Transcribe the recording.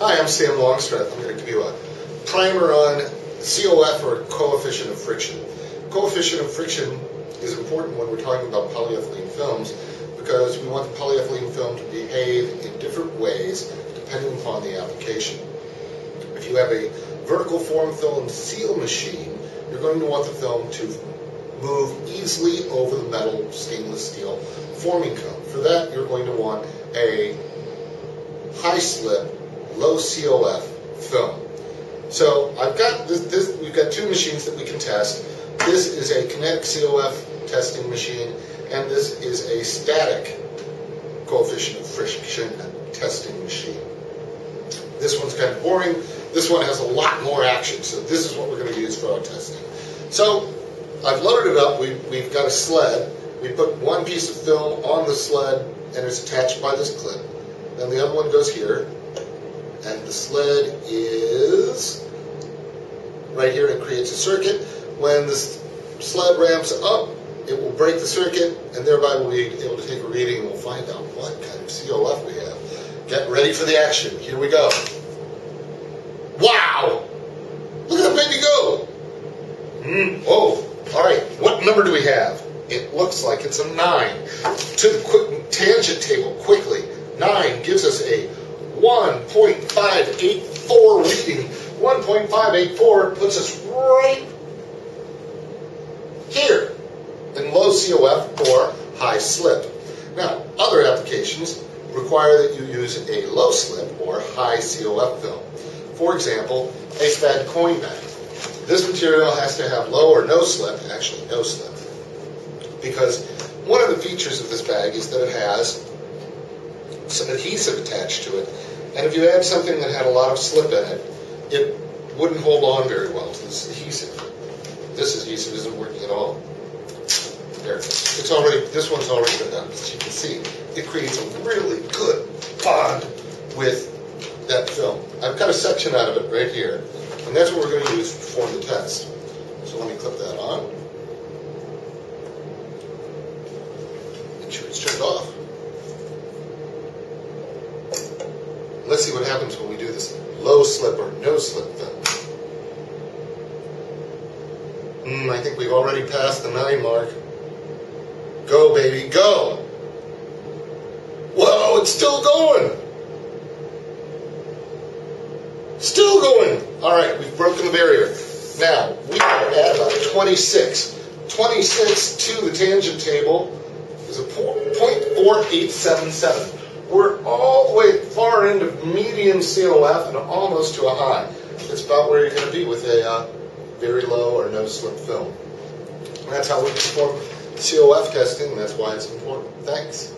Hi, I'm Sam Longstreth. I'm going to give you a primer on COF or coefficient of friction. Coefficient of friction is important when we're talking about polyethylene films because we want the polyethylene film to behave in different ways depending upon the application. If you have a vertical form fill seal machine, you're going to want the film to move easily over the metal stainless steel forming cone. For that, you're going to want a high slip, low COF film. So I've got this, this, we've got two machines that we can test. This is a kinetic COF testing machine, and this is a static coefficient of friction testing machine. This one's kind of boring. This one has a lot more action, so this is what we're going to use for our testing. So I've loaded it up. We, we've got a sled. We put one piece of film on the sled, and it's attached by this clip. Then the other one goes here, and the sled is right here and creates a circuit. When the sled ramps up, it will break the circuit, and thereby we'll be able to take a reading and we'll find out what kind of COF we have. Get ready for the action. Here we go. Wow! Look at the baby go! Mm, oh, all right. What number do we have? It looks like it's a 9. To the quick tangent table, quickly. 9 gives us a 1.584 reading. 1.584 puts us right here in low COF or high slip. Now, other applications require that you use a low slip or high COF film. For example, a Spad coin bag. This material has to have low or no slip, actually no slip, because one of the features of this bag is that it has some adhesive attached to it, and if you had something that had a lot of slip in it, it wouldn't hold on very well to this adhesive. This adhesive isn't working at all. There, it's already, this one's already been done, as you can see. It creates a really good bond with that film. I've cut a section out of it right here, and that's what we're going to use to perform the test. So let me clip that on. Let's see what happens when we do this low slip or no slip film. Hmm, I think we've already passed the nine mark. Go, baby, go! Whoa, it's still going! Still going. All right, we've broken the barrier. Now, we are at about 26. 26 to the tangent table is a 0.4877. We're all the way far into medium COF and almost to a high. It's about where you're going to be with a uh, very low or no slip film. And that's how we perform COF testing, that's why it's important. Thanks.